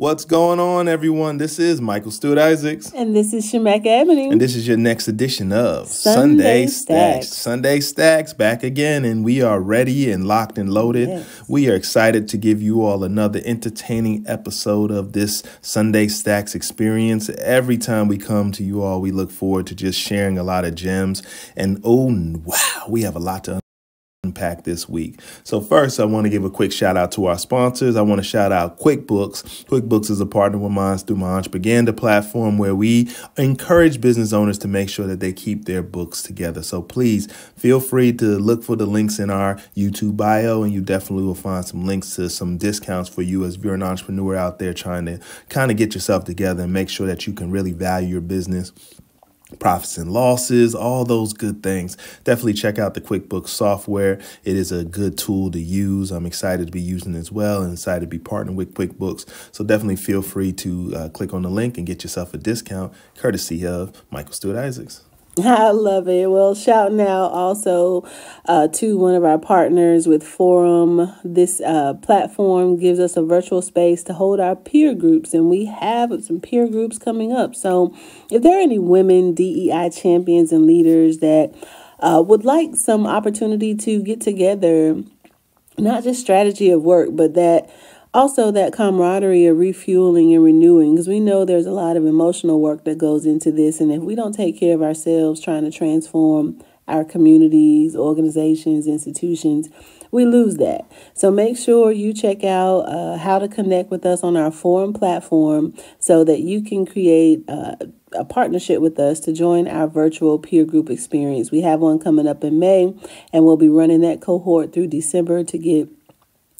What's going on, everyone? This is Michael Stewart Isaacs. And this is Shemekka Ebony. And this is your next edition of Sunday, Sunday Stacks. Stacks. Sunday Stacks back again, and we are ready and locked and loaded. Yes. We are excited to give you all another entertaining episode of this Sunday Stacks experience. Every time we come to you all, we look forward to just sharing a lot of gems. And oh, wow, we have a lot to unpack this week. So first, I want to give a quick shout out to our sponsors. I want to shout out QuickBooks. QuickBooks is a partner with mine through my Entrepaganda platform where we encourage business owners to make sure that they keep their books together. So please feel free to look for the links in our YouTube bio and you definitely will find some links to some discounts for you as you're an entrepreneur out there trying to kind of get yourself together and make sure that you can really value your business profits and losses, all those good things. Definitely check out the QuickBooks software. It is a good tool to use. I'm excited to be using as well and excited to be partnering with QuickBooks. So definitely feel free to uh, click on the link and get yourself a discount courtesy of Michael Stewart Isaacs. I love it. Well, shouting out also uh, to one of our partners with Forum. This uh, platform gives us a virtual space to hold our peer groups, and we have some peer groups coming up. So, if there are any women DEI champions and leaders that uh, would like some opportunity to get together, not just strategy of work, but that also that camaraderie of refueling and renewing because we know there's a lot of emotional work that goes into this and if we don't take care of ourselves trying to transform our communities organizations institutions we lose that. So make sure you check out uh, how to connect with us on our forum platform so that you can create uh, a partnership with us to join our virtual peer group experience. We have one coming up in may and we'll be running that cohort through december to get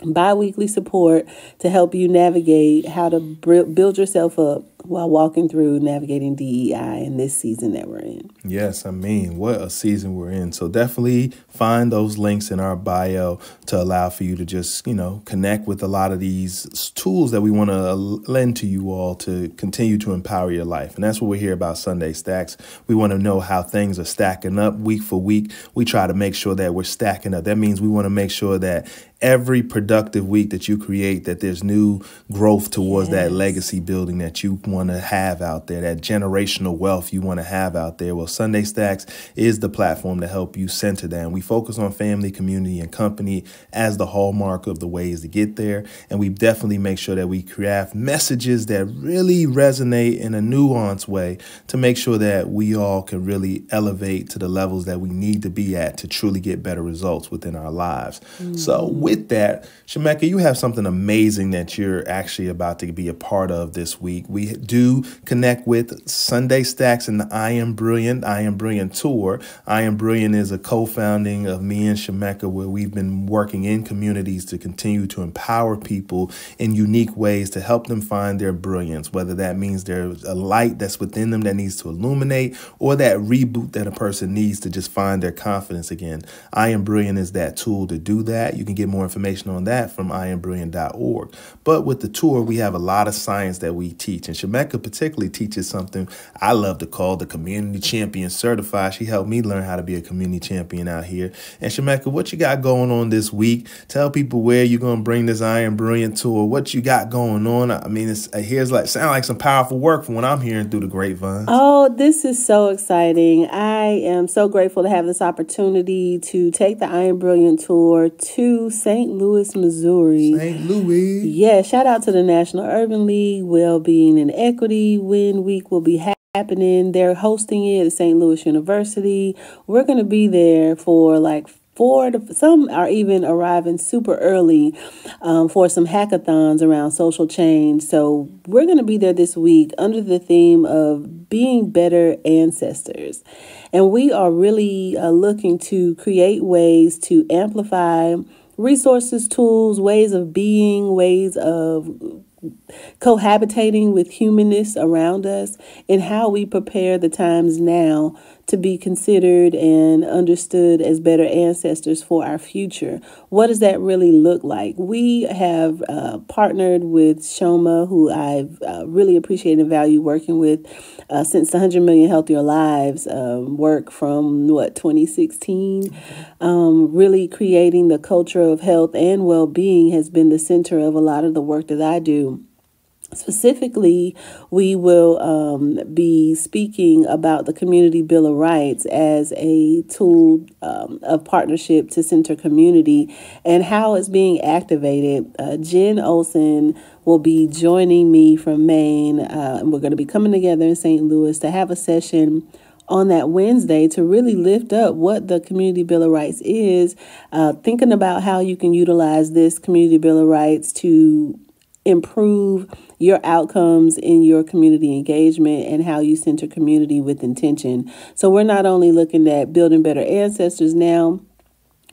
bi-weekly support to help you navigate how to build yourself up while walking through navigating DEI in this season that we're in. Yes, I mean, what a season we're in. So definitely find those links in our bio to allow for you to just, you know, connect with a lot of these tools that we want to lend to you all to continue to empower your life. And that's what we hear about Sunday Stacks. We want to know how things are stacking up week for week. We try to make sure that we're stacking up. That means we want to make sure that every productive week that you create that there's new growth towards yes. that legacy building that you want to have out there, that generational wealth you want to have out there. Well, Sunday Stacks is the platform to help you center that. And we focus on family, community, and company as the hallmark of the ways to get there. And we definitely make sure that we craft messages that really resonate in a nuanced way to make sure that we all can really elevate to the levels that we need to be at to truly get better results within our lives. Mm. So with that, Shemekka, you have something amazing that you're actually about to be a part of this week. We do connect with Sunday Stacks and the I Am Brilliant, I Am Brilliant tour. I Am Brilliant is a co-founding of me and Shemekka where we've been working in communities to continue to empower people in unique ways to help them find their brilliance, whether that means there's a light that's within them that needs to illuminate or that reboot that a person needs to just find their confidence again. I Am Brilliant is that tool to do that. You can get more information on that from iambrilliant.org. But with the tour, we have a lot of science that we teach and Shemekka particularly teaches something I love to call the community champion certified. She helped me learn how to be a community champion out here. And Shemekka, what you got going on this week? Tell people where you're going to bring this I Am Brilliant tour, what you got going on. I mean, it's uh, here's like sound like some powerful work from what I'm hearing through the grapevine. Oh, this is so exciting. I am so grateful to have this opportunity to take the I Am Brilliant tour to St. Louis, Missouri. St. Louis. Yeah, shout out to the National Urban League, Wellbeing and Equity Win Week will be happening. They're hosting it at St. Louis University. We're going to be there for like four to some are even arriving super early um, for some hackathons around social change. So we're going to be there this week under the theme of being better ancestors. And we are really uh, looking to create ways to amplify resources, tools, ways of being, ways of cohabitating with humanness around us, and how we prepare the times now to be considered and understood as better ancestors for our future. What does that really look like? We have uh, partnered with Shoma, who I've uh, really appreciated and value working with uh, since the 100 Million Healthier Lives um, work from what, 2016? Um, really creating the culture of health and well being has been the center of a lot of the work that I do. Specifically, we will um, be speaking about the Community Bill of Rights as a tool um, of partnership to center community and how it's being activated. Uh, Jen Olson will be joining me from Maine, uh, and we're going to be coming together in St. Louis to have a session on that Wednesday to really lift up what the Community Bill of Rights is, uh, thinking about how you can utilize this Community Bill of Rights to improve your outcomes in your community engagement and how you center community with intention. So we're not only looking at building better ancestors now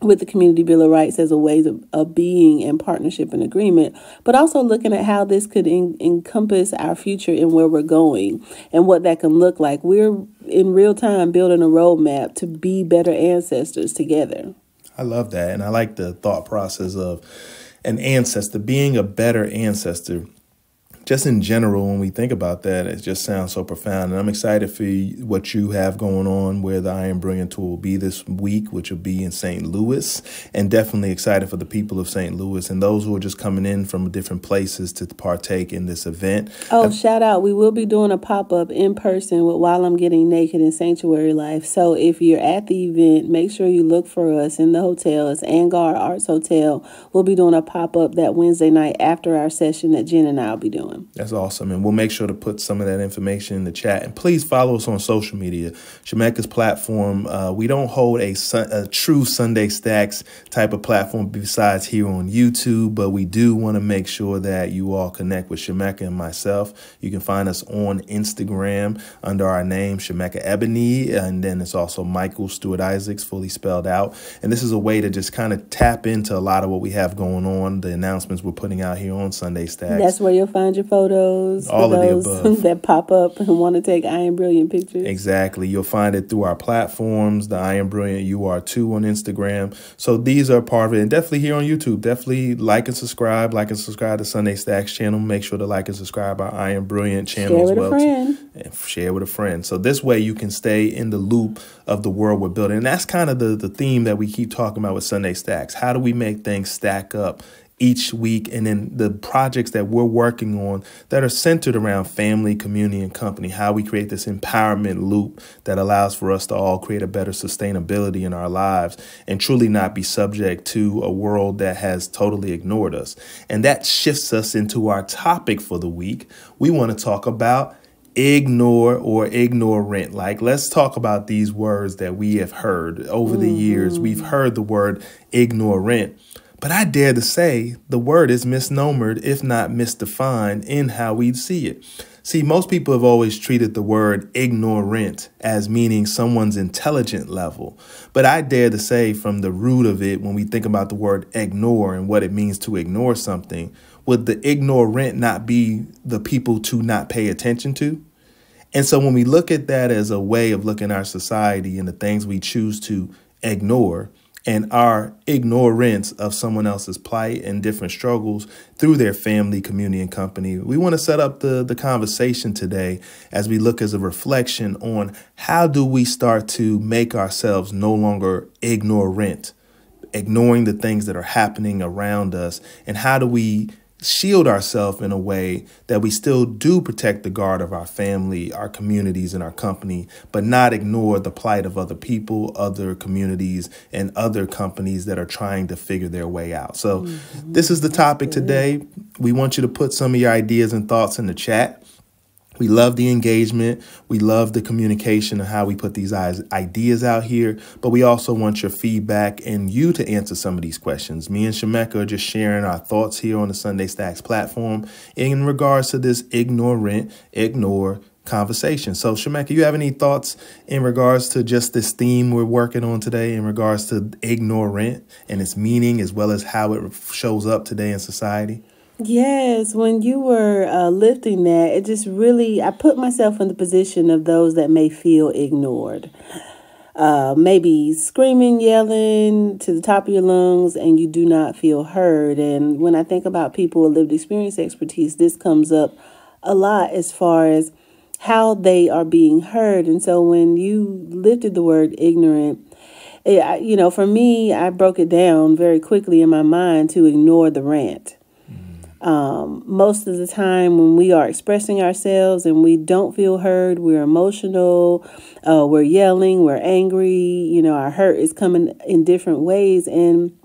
with the Community Bill of Rights as a way of, of being in partnership and agreement, but also looking at how this could en- encompass our future and where we're going and what that can look like. We're in real time building a roadmap to be better ancestors together. I love that. And I like the thought process of an ancestor, being a better ancestor just in general, when we think about that, it just sounds so profound. And I'm excited for what you have going on where the I Am Brilliant Tour will be this week, which will be in St. Louis. And definitely excited for the people of St. Louis and those who are just coming in from different places to partake in this event. Oh, shout out. We will be doing a pop up in person with While I'm Getting Naked in Sanctuary Life. So if you're at the event, make sure you look for us in the hotel. It's Angad Arts Hotel. We'll be doing a pop up that Wednesday night after our session that Jen and I will be doing. That's awesome. And we'll make sure to put some of that information in the chat. And please follow us on social media. Shemekka's platform, uh, we don't hold a, a true Sunday Stacks type of platform besides here on YouTube, but we do want to make sure that you all connect with Shemekka and myself. You can find us on Instagram under our name, Shemekka Ebony. And then it's also Michael Stewart Isaacs, fully spelled out. And this is a way to just kind of tap into a lot of what we have going on, the announcements we're putting out here on Sunday Stacks. That's where you'll find your photos. All of those the above. that pop up and want to take I Am Brilliant pictures. Exactly. You'll find it through our platforms, the I Am Brilliant You Are Too on Instagram. So these are part of it. And definitely here on YouTube. Definitely like and subscribe. Like and subscribe to Sunday Stacks channel. Make sure to like and subscribe our I Am Brilliant channel share as well. Friend. And share with a friend. So this way you can stay in the loop of the world we're building. And that's kind of the, the theme that we keep talking about with Sunday Stacks. How do we make things stack up each week and then the projects that we're working on that are centered around family, community, and company, how we create this empowerment loop that allows for us to all create a better sustainability in our lives and truly not be subject to a world that has totally ignored us. And that shifts us into our topic for the week. We want to talk about ignore or ignorant. Like, let's talk about these words that we have heard over the years. We've mm. heard the word ignorant. But I dare to say the word is misnomered, if not misdefined, in how we see it. See, most people have always treated the word ignorant as meaning someone's intelligent level. But I dare to say, from the root of it, when we think about the word ignore and what it means to ignore something, would the ignorant not be the people to not pay attention to? And so when we look at that as a way of looking at our society and the things we choose to ignore, and our ignorance of someone else's plight and different struggles through their family, community, and company. We want to set up the, the conversation today as we look as a reflection on how do we start to make ourselves no longer ignorant, ignoring the things that are happening around us, and how do we shield ourselves in a way that we still do protect the guard of our family, our communities, and our company, but not ignore the plight of other people, other communities, and other companies that are trying to figure their way out. So, mm -hmm. this is the topic today. We want you to put some of your ideas and thoughts in the chat. We love the engagement. We love the communication and how we put these ideas out here. But we also want your feedback and you to answer some of these questions. Me and Shemekka are just sharing our thoughts here on the Sunday Stacks platform in regards to this ignorant, ignore conversation. So, Shemekka, you have any thoughts in regards to just this theme we're working on today in regards to ignorant and its meaning as well as how it shows up today in society? Yes, when you were uh, lifting that, it just really, I put myself in the position of those that may feel ignored. Uh, maybe screaming, yelling to the top of your lungs, and you do not feel heard. And when I think about people with lived experience expertise, this comes up a lot as far as how they are being heard. And so when you lifted the word ignorant, it, you know, for me, I broke it down very quickly in my mind to ignore the rant Um, most of the time, when we are expressing ourselves and we don't feel heard, we're emotional, uh, we're yelling, we're angry, you know, our hurt is coming in different ways. And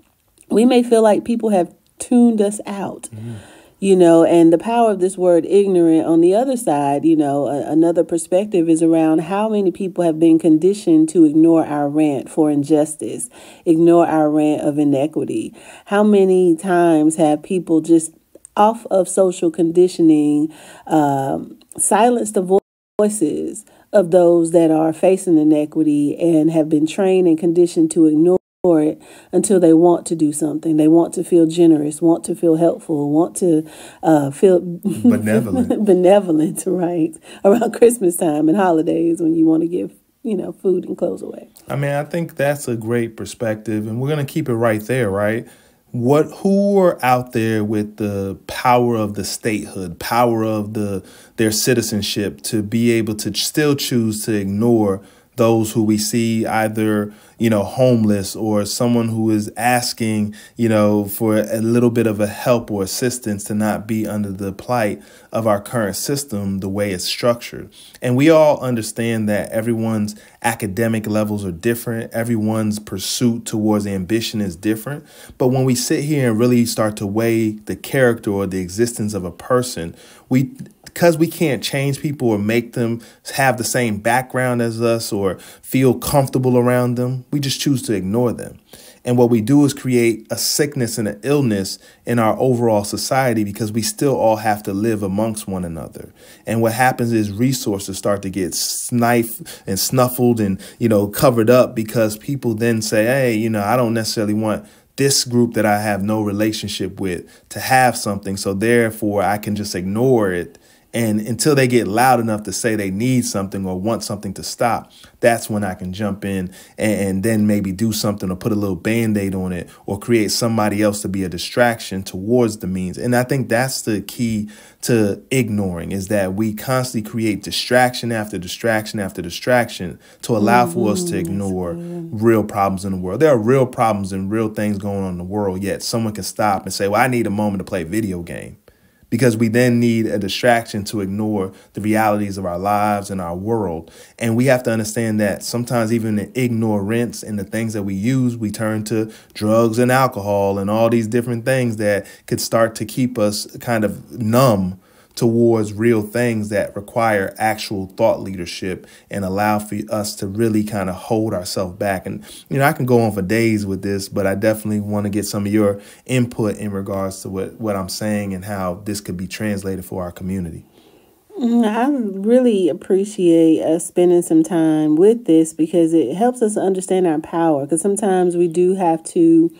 we may feel like people have tuned us out. Mm you know and the power of this word ignorant on the other side you know a, another perspective is around how many people have been conditioned to ignore our rant for injustice ignore our rant of inequity how many times have people just off of social conditioning um, silenced the voices of those that are facing inequity and have been trained and conditioned to ignore it until they want to do something. They want to feel generous, want to feel helpful, want to uh, feel benevolent. benevolent, right? Around Christmas time and holidays when you want to give you know food and clothes away. I mean, I think that's a great perspective, and we're gonna keep it right there, right? What who are out there with the power of the statehood, power of the their citizenship to be able to still choose to ignore those who we see either you know homeless or someone who is asking you know for a little bit of a help or assistance to not be under the plight of our current system the way it's structured. And we all understand that everyone's academic levels are different. Everyone's pursuit towards ambition is different. But when we sit here and really start to weigh the character or the existence of a person we because we can't change people or make them have the same background as us or feel comfortable around them, we just choose to ignore them. And what we do is create a sickness and an illness in our overall society because we still all have to live amongst one another. And what happens is resources start to get sniped and snuffled and, you know, covered up because people then say, hey, you know, I don't necessarily want this group that I have no relationship with to have something. So therefore I can just ignore it and until they get loud enough to say they need something or want something to stop, that's when I can jump in and, and then maybe do something or put a little band aid on it or create somebody else to be a distraction towards the means. And I think that's the key to ignoring is that we constantly create distraction after distraction after distraction to allow mm -hmm. for us to ignore real problems in the world. There are real problems and real things going on in the world, yet someone can stop and say, Well, I need a moment to play a video game because we then need a distraction to ignore the realities of our lives and our world. And we have to understand that sometimes even in ignorance and the things that we use, we turn to drugs and alcohol and all these different things that could start to keep us kind of numb towards real things that require actual thought leadership and allow for us to really kind of hold ourselves back. And, you know, I can go on for days with this, but I definitely want to get some of your input in regards to what, what I'm saying and how this could be translated for our community. Mm, I really appreciate us spending some time with this because it helps us understand our power. Because sometimes we do have to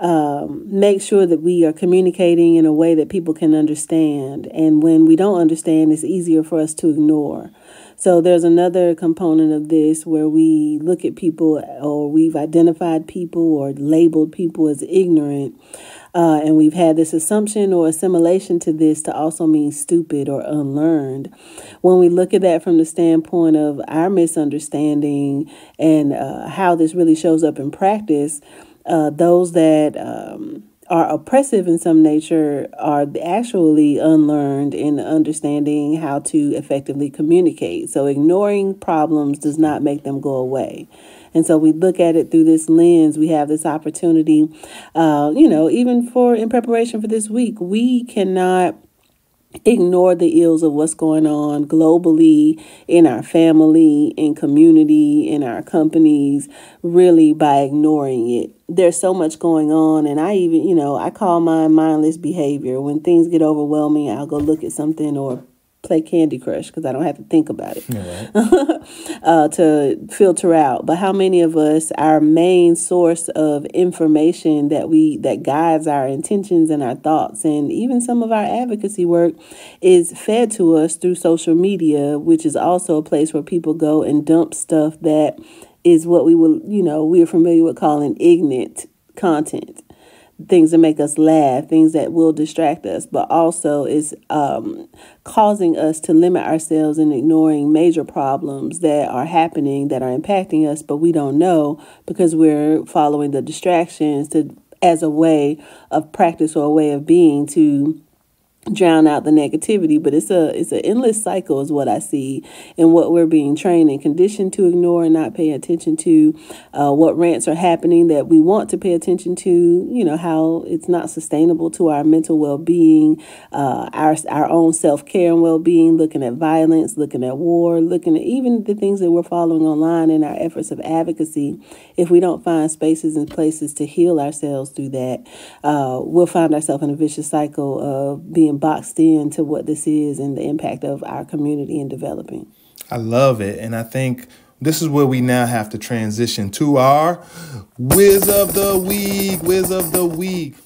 um, make sure that we are communicating in a way that people can understand. And when we don't understand, it's easier for us to ignore. So there's another component of this where we look at people or we've identified people or labeled people as ignorant. Uh, and we've had this assumption or assimilation to this to also mean stupid or unlearned. When we look at that from the standpoint of our misunderstanding and uh, how this really shows up in practice, uh, those that um, are oppressive in some nature are actually unlearned in understanding how to effectively communicate. So, ignoring problems does not make them go away. And so we look at it through this lens. We have this opportunity, uh, you know, even for in preparation for this week, we cannot ignore the ills of what's going on globally in our family, in community, in our companies, really by ignoring it. There's so much going on, and I even, you know, I call mine mindless behavior. When things get overwhelming, I'll go look at something or play Candy Crush because I don't have to think about it right. uh, to filter out. But how many of us, our main source of information that we that guides our intentions and our thoughts, and even some of our advocacy work, is fed to us through social media, which is also a place where people go and dump stuff that is what we will, you know, we are familiar with calling ignorant content things that make us laugh, things that will distract us, but also is um, causing us to limit ourselves and ignoring major problems that are happening that are impacting us, but we don't know because we're following the distractions to as a way of practice or a way of being to drown out the negativity but it's a it's an endless cycle is what i see. And what we're being trained and conditioned to ignore and not pay attention to uh, what rants are happening that we want to pay attention to you know how it's not sustainable to our mental well-being uh, our our own self-care and well-being looking at violence looking at war looking at even the things that we're following online in our efforts of advocacy. If we don't find spaces and places to heal ourselves through that uh, we'll find ourselves in a vicious cycle of being being boxed into what this is and the impact of our community in developing. I love it. And I think this is where we now have to transition to our Wiz of the Week. Wiz of the Week.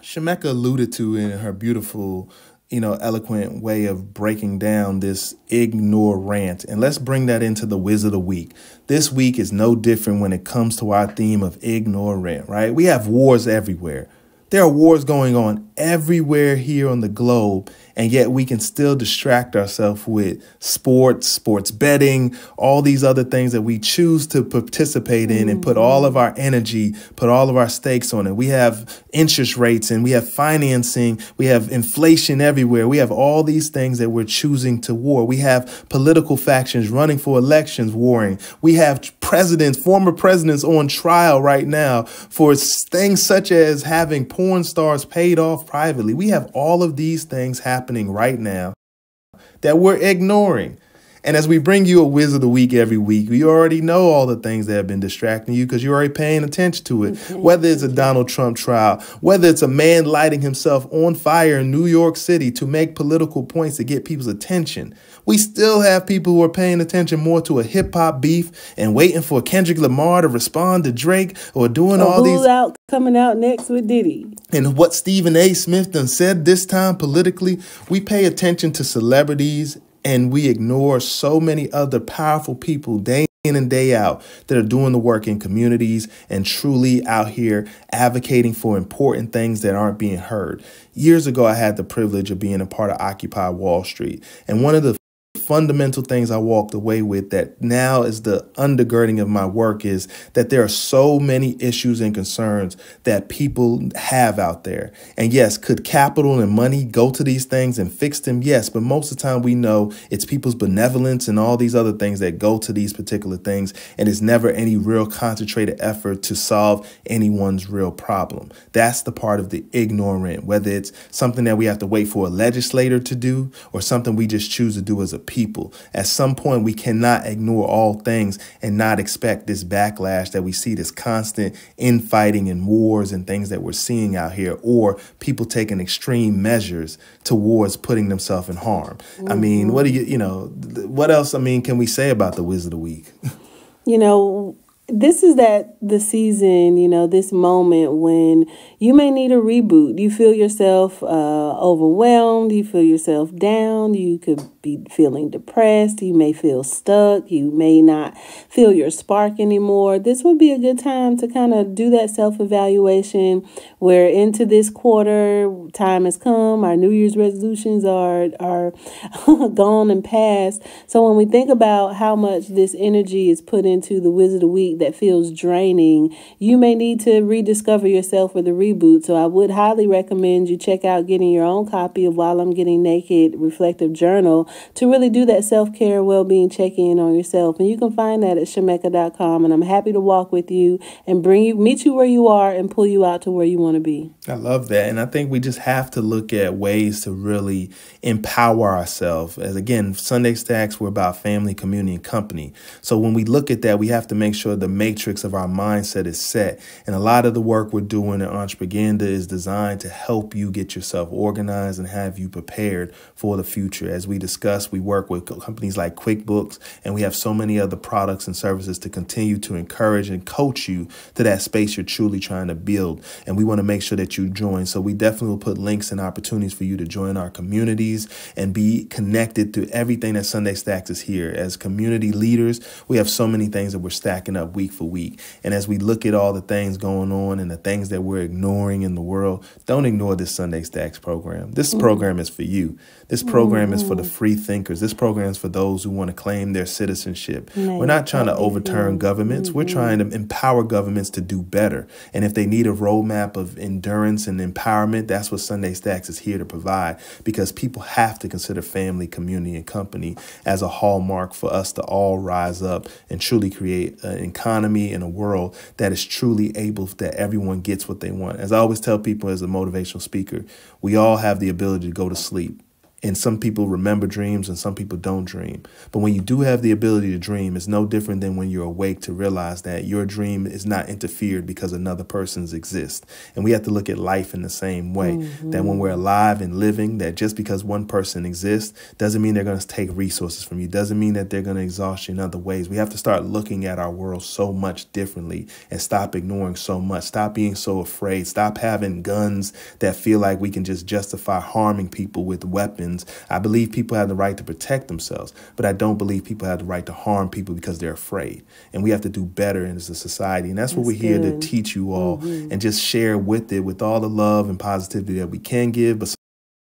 Shemekka alluded to in her beautiful, you know, eloquent way of breaking down this ignore rant. And let's bring that into the Wiz of the Week. This week is no different when it comes to our theme of ignore rant, right? We have wars everywhere. There are wars going on everywhere here on the globe, and yet we can still distract ourselves with sports, sports betting, all these other things that we choose to participate in and put all of our energy, put all of our stakes on it. We have interest rates and we have financing, we have inflation everywhere. We have all these things that we're choosing to war. We have political factions running for elections warring. We have presidents, former presidents on trial right now for things such as having porn stars paid off privately. We have all of these things happening right now that we're ignoring. And as we bring you a whiz of the week every week, you already know all the things that have been distracting you because you're already paying attention to it. Whether it's a Donald Trump trial, whether it's a man lighting himself on fire in New York City to make political points to get people's attention, we still have people who are paying attention more to a hip hop beef and waiting for Kendrick Lamar to respond to Drake or doing or all these out coming out next with Diddy. And what Stephen A. Smith done said this time politically, we pay attention to celebrities and we ignore so many other powerful people day in and day out that are doing the work in communities and truly out here advocating for important things that aren't being heard. Years ago, I had the privilege of being a part of Occupy Wall Street. And one of the fundamental things I walked away with that now is the undergirding of my work is that there are so many issues and concerns that people have out there. And yes, could capital and money go to these things and fix them? Yes, but most of the time we know it's people's benevolence and all these other things that go to these particular things. And it's never any real concentrated effort to solve anyone's real problem. That's the part of the ignorant, whether it's something that we have to wait for a legislator to do or something we just choose to do as a people people. At some point, we cannot ignore all things and not expect this backlash that we see, this constant infighting and wars and things that we're seeing out here, or people taking extreme measures towards putting themselves in harm. Mm -hmm. I mean, what do you, you know, what else, I mean, can we say about the Wizard of the Week? You know, this is that the season, you know, this moment when you may need a reboot. You feel yourself uh, overwhelmed, you feel yourself down, you could be feeling depressed, you may feel stuck, you may not feel your spark anymore. This would be a good time to kind of do that self evaluation. We're into this quarter, time has come, our New Year's resolutions are, are gone and past. So when we think about how much this energy is put into the Wizard of Week, that feels draining, you may need to rediscover yourself with a reboot. So I would highly recommend you check out getting your own copy of While I'm Getting Naked Reflective Journal to really do that self care, well being check in on yourself. And you can find that at shemeka.com. And I'm happy to walk with you and bring you, meet you where you are and pull you out to where you want to be. I love that. And I think we just have to look at ways to really empower ourselves. As again, Sunday Stacks, we're about family, community, and company. So when we look at that, we have to make sure the matrix of our mindset is set. And a lot of the work we're doing in Entrepaganda is designed to help you get yourself organized and have you prepared for the future. As we discussed, we work with companies like QuickBooks, and we have so many other products and services to continue to encourage and coach you to that space you're truly trying to build. And we want to make sure that you join. So we definitely will put links and opportunities for you to join our communities and be connected to everything that Sunday Stacks is here. As community leaders, we have so many things that we're stacking up week for week. And as we look at all the things going on and the things that we're ignoring in the world, don't ignore this Sunday Stacks program. This mm. program is for you. This program is for the mm. free thinkers. This program is for those who want to claim their citizenship. We're not trying to overturn governments. Mm-hmm. We're trying to empower governments to do better. And if they need a roadmap of endurance and empowerment, that's what Sunday Stacks is here to provide because people have to consider family, community, and company as a hallmark for us to all rise up and truly create an economy and a world that is truly able that everyone gets what they want. As I always tell people as a motivational speaker, we all have the ability to go to sleep. And some people remember dreams and some people don't dream. But when you do have the ability to dream, it's no different than when you're awake to realize that your dream is not interfered because another person's exist. And we have to look at life in the same way mm-hmm. that when we're alive and living, that just because one person exists doesn't mean they're going to take resources from you, doesn't mean that they're going to exhaust you in other ways. We have to start looking at our world so much differently and stop ignoring so much. Stop being so afraid. Stop having guns that feel like we can just justify harming people with weapons I believe people have the right to protect themselves, but I don't believe people have the right to harm people because they're afraid. And we have to do better as a society. And that's, that's what we're good. here to teach you all mm-hmm. and just share with it with all the love and positivity that we can give, but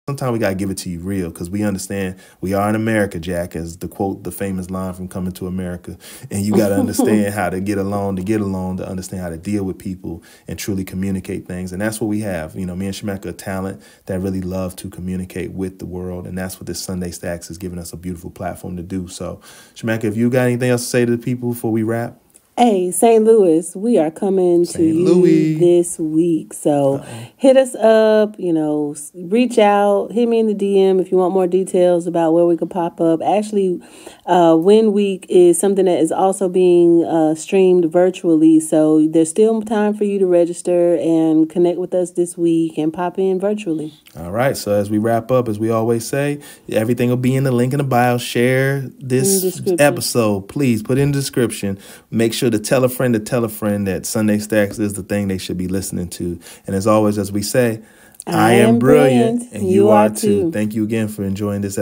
Sometimes we got to give it to you real because we understand we are in America, Jack, as the quote, the famous line from Coming to America. And you got to understand how to get along, to get along, to understand how to deal with people and truly communicate things. And that's what we have. You know, me and Shemekka are talent that really love to communicate with the world. And that's what this Sunday Stacks is giving us a beautiful platform to do. So, Shemekka, if you got anything else to say to the people before we wrap? Hey, St. Louis, we are coming St. to you this week. So Uh-oh. hit us up, you know, reach out, hit me in the DM if you want more details about where we could pop up. Actually, uh, Win Week is something that is also being uh, streamed virtually. So there's still time for you to register and connect with us this week and pop in virtually. All right. So as we wrap up, as we always say, everything will be in the link in the bio. Share this episode. Please put in the description. Make sure sure to tell a friend to tell a friend that Sunday Stacks is the thing they should be listening to. And as always, as we say, I, I am brilliant, brilliant, and you, you are too. too. Thank you again for enjoying this episode.